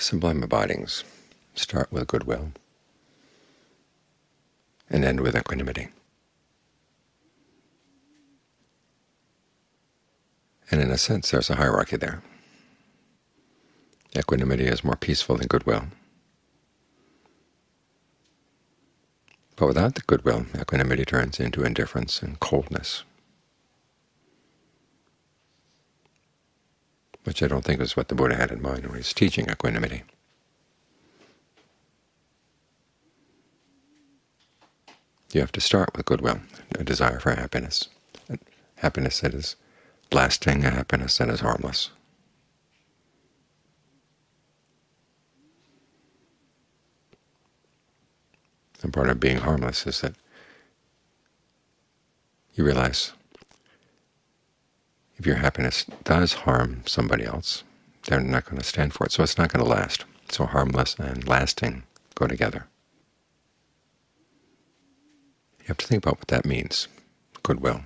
Sublime abidings start with goodwill and end with equanimity. And in a sense, there's a hierarchy there. Equanimity is more peaceful than goodwill. But without the goodwill, equanimity turns into indifference and coldness, which I don't think is what the Buddha had in mind when he was teaching equanimity. You have to start with goodwill, a desire for happiness, happiness that is lasting, a happiness that is harmless. And part of being harmless is that you realize if your happiness does harm somebody else, they're not going to stand for it, so it's not going to last. So harmless and lasting go together. You have to think about what that means, goodwill.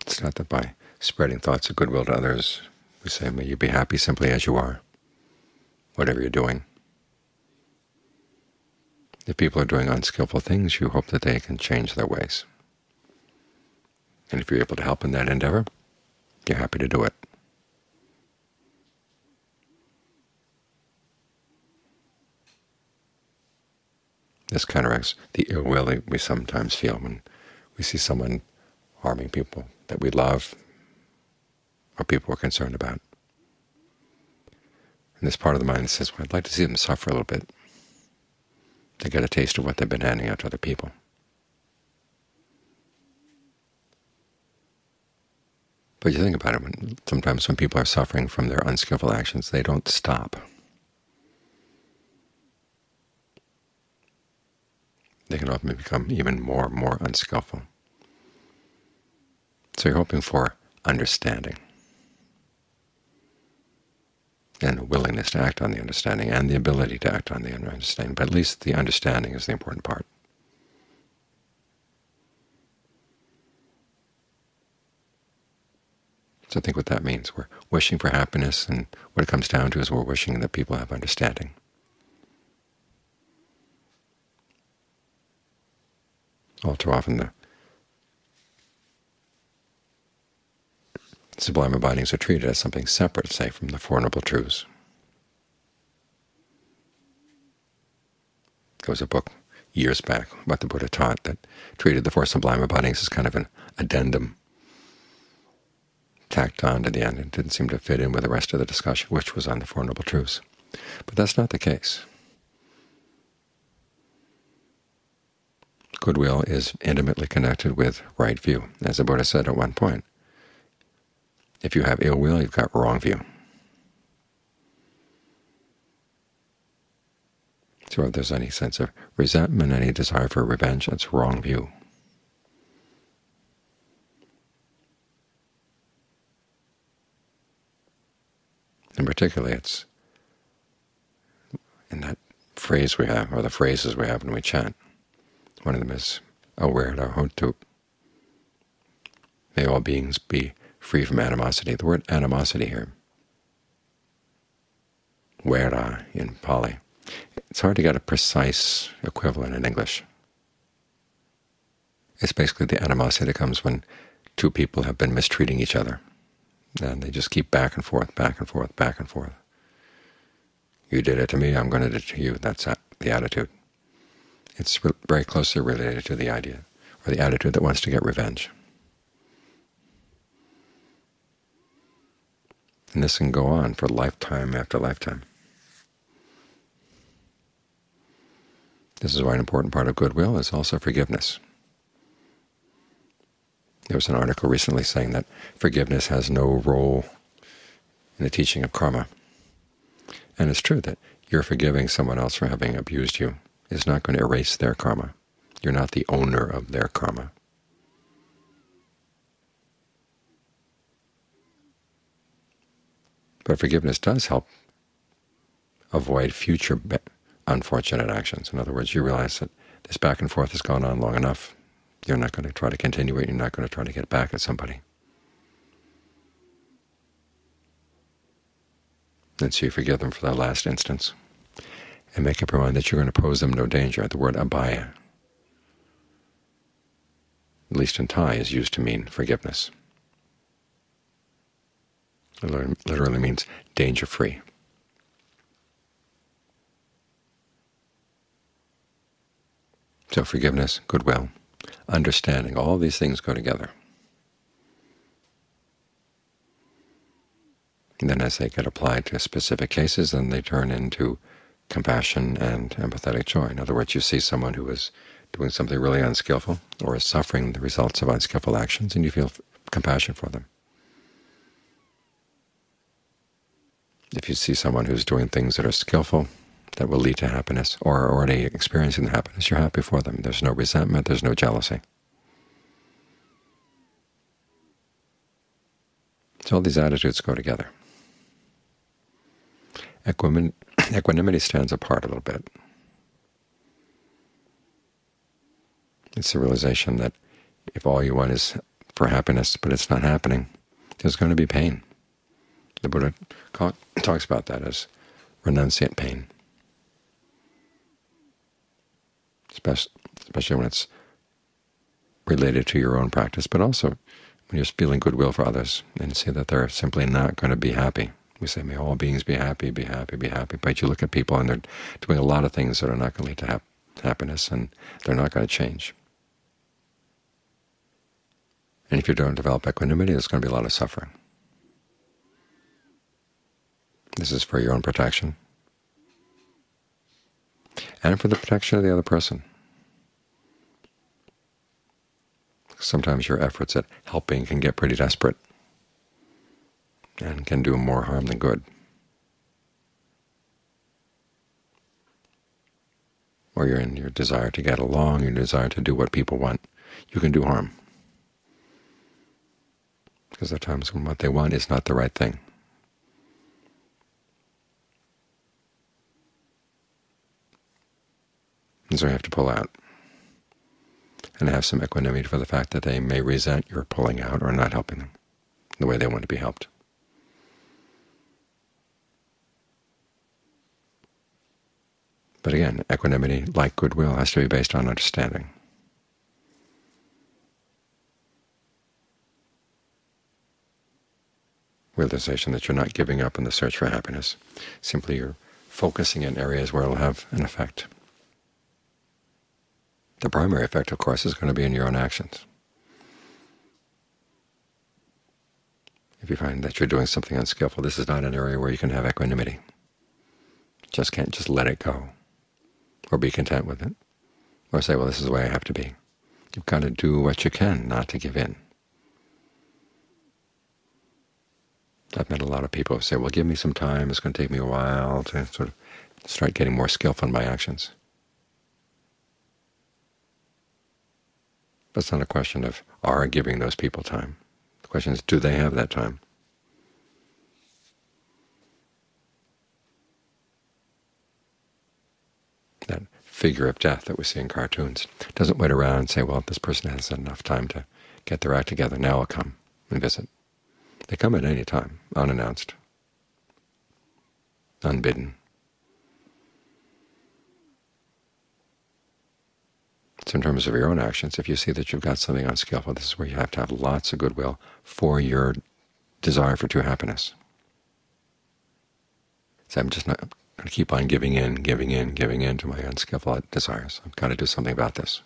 It's not that by spreading thoughts of goodwill to others we say, may you be happy simply as you are, whatever you're doing. If people are doing unskillful things, you hope that they can change their ways. And if you're able to help in that endeavor, you're happy to do it. This counteracts the ill will that we sometimes feel when we see someone harming people that we love or people we're concerned about. And this part of the mind says, well, I'd like to see them suffer a little bit to get a taste of what they've been handing out to other people. But you think about it, when, sometimes when people are suffering from their unskillful actions, they don't stop. They can often become even more and more unskillful. So you're hoping for understanding and a willingness to act on the understanding and the ability to act on the understanding. But at least the understanding is the important part. So think what that means. We're wishing for happiness, and what it comes down to is we're wishing that people have understanding. All too often the sublime abidings are treated as something separate, say, from the Four Noble Truths. There was a book years back, what the Buddha taught, that treated the Four Sublime Abidings as kind of an addendum tacked on to the end. It didn't seem to fit in with the rest of the discussion, which was on the Four Noble Truths. But that's not the case. Goodwill is intimately connected with right view. As the Buddha said at one point, if you have ill will, you've got wrong view. So if there's any sense of resentment, any desire for revenge, that's wrong view. And particularly it's in that phrase we have, or the phrases we have when we chant. One of them is oh, averā hontu. May all beings be free from animosity. The word animosity here, vera in Pali, it's hard to get a precise equivalent in English. It's basically the animosity that comes when two people have been mistreating each other, and they just keep back and forth, back and forth, back and forth. You did it to me, I'm going to do it to you. That's the attitude. It's very closely related to the idea, or the attitude that wants to get revenge. And this can go on for lifetime after lifetime. This is why an important part of goodwill is also forgiveness. There was an article recently saying that forgiveness has no role in the teaching of karma. And it's true that you're forgiving someone else for having abused you is not going to erase their karma. You're not the owner of their karma. But forgiveness does help avoid future unfortunate actions. In other words, you realize that this back and forth has gone on long enough. You're not going to try to continue it. You're not going to try to get back at somebody. And so you forgive them for that last instance, and make up your mind that you're going to pose them no danger. The word abhaya, at least in Thai, is used to mean forgiveness. It literally means danger-free. So forgiveness, goodwill, understanding, all these things go together. And then as they get applied to specific cases, then they turn into compassion and empathetic joy. In other words, you see someone who is doing something really unskillful or is suffering the results of unskillful actions, and you feel compassion for them. If you see someone who's doing things that are skillful, that will lead to happiness, or are already experiencing the happiness, you're happy for them. There's no resentment, there's no jealousy. So all these attitudes go together. Equanimity stands apart a little bit. It's the realization that if all you want is for happiness, but it's not happening, there's going to be pain. The Buddha talks about that as renunciate pain, especially when it's related to your own practice, but also when you're feeling goodwill for others and see that they're simply not going to be happy. We say, may all beings be happy, be happy, be happy. But you look at people and they're doing a lot of things that are not going to lead to hap happiness, and they're not going to change. And if you don't develop equanimity, there's going to be a lot of suffering. This is for your own protection and for the protection of the other person. Sometimes your efforts at helping can get pretty desperate and can do more harm than good. Or you're in your desire to get along, your desire to do what people want, you can do harm. Because there are times when what they want is not the right thing. And so you have to pull out and have some equanimity for the fact that they may resent your pulling out or not helping them the way they want to be helped. But again, equanimity, like goodwill, has to be based on understanding. Realization that you're not giving up in the search for happiness. Simply you're focusing in areas where it will have an effect. The primary effect, of course, is going to be in your own actions. If you find that you're doing something unskillful, this is not an area where you can have equanimity. Just can't just let it go or be content with it, or say, well, this is the way I have to be. You've got to do what you can not to give in. I've met a lot of people who say, well, give me some time, it's going to take me a while to sort of start getting more skillful in my actions. But it's not a question of our giving those people time. The question is, do they have that time? that figure of death that we see in cartoons. doesn't wait around and say, well, this person has enough time to get their act together. Now I'll come and visit. They come at any time, unannounced, unbidden. So in terms of your own actions, if you see that you've got something unskillful, this is where you have to have lots of goodwill for your desire for true happiness. So I'm just not going to keep on giving in, giving in, giving in to my unskillful desires. I've got to do something about this.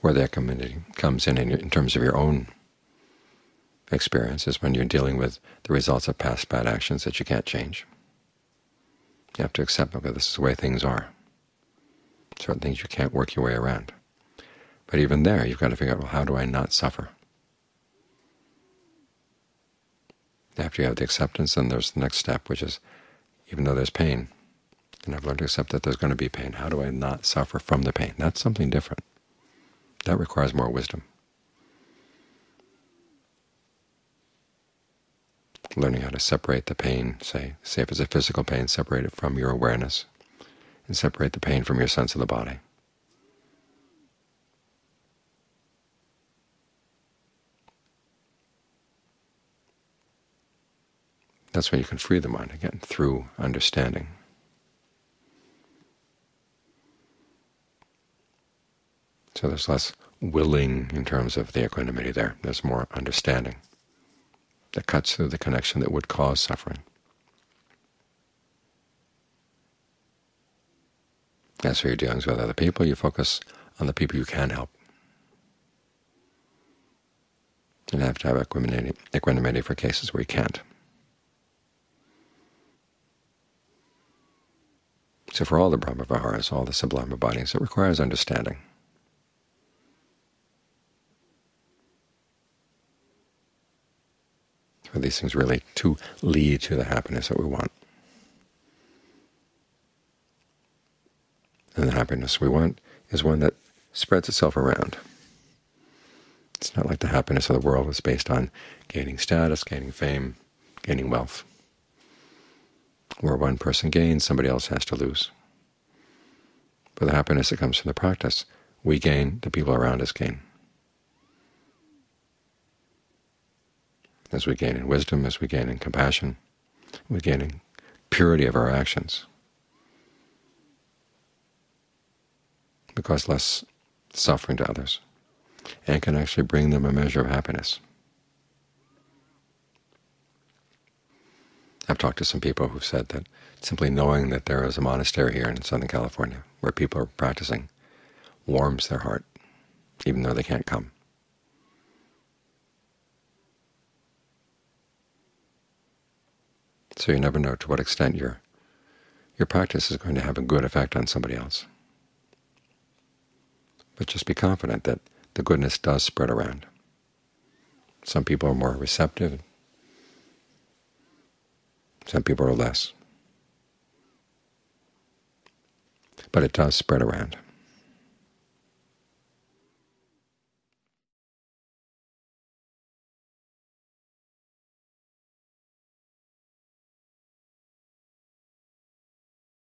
Where that comes in, in terms of your own experience is when you're dealing with the results of past bad actions that you can't change. You have to accept, okay, this is the way things are. Certain things you can't work your way around. But even there, you've got to figure out, well, how do I not suffer? After you have the acceptance, then there's the next step, which is even though there's pain, and I've learned to accept that there's going to be pain, how do I not suffer from the pain? That's something different. That requires more wisdom. Learning how to separate the pain, say, say if it's a physical pain, separate it from your awareness, and separate the pain from your sense of the body. That's when you can free the mind again, through understanding. So there's less willing in terms of the equanimity there. There's more understanding that cuts through the connection that would cause suffering. As for your dealings with other people, you focus on the people you can help. You have to have equanimity, equanimity for cases where you can't. So for all the Brahma-viharas, all the sublime abidings, it requires understanding. For these things really to lead to the happiness that we want. And the happiness we want is one that spreads itself around. It's not like the happiness of the world is based on gaining status, gaining fame, gaining wealth. Where one person gains, somebody else has to lose. But the happiness that comes from the practice, we gain, the people around us gain. As we gain in wisdom, as we gain in compassion, we gain in purity of our actions. We cause less suffering to others and can actually bring them a measure of happiness. I've talked to some people who've said that simply knowing that there is a monastery here in Southern California where people are practicing warms their heart, even though they can't come. So you never know to what extent your your practice is going to have a good effect on somebody else. But just be confident that the goodness does spread around. Some people are more receptive, some people are less. But it does spread around.